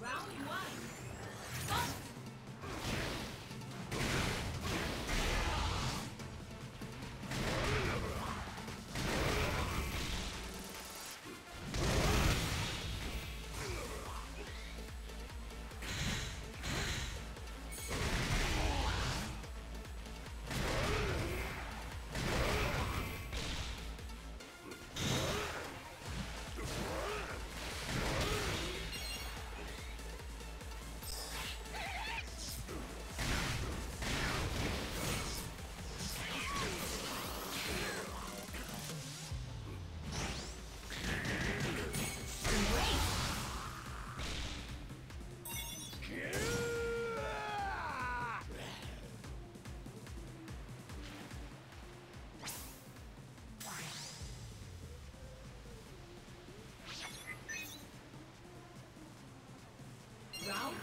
Round one.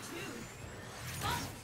two, one.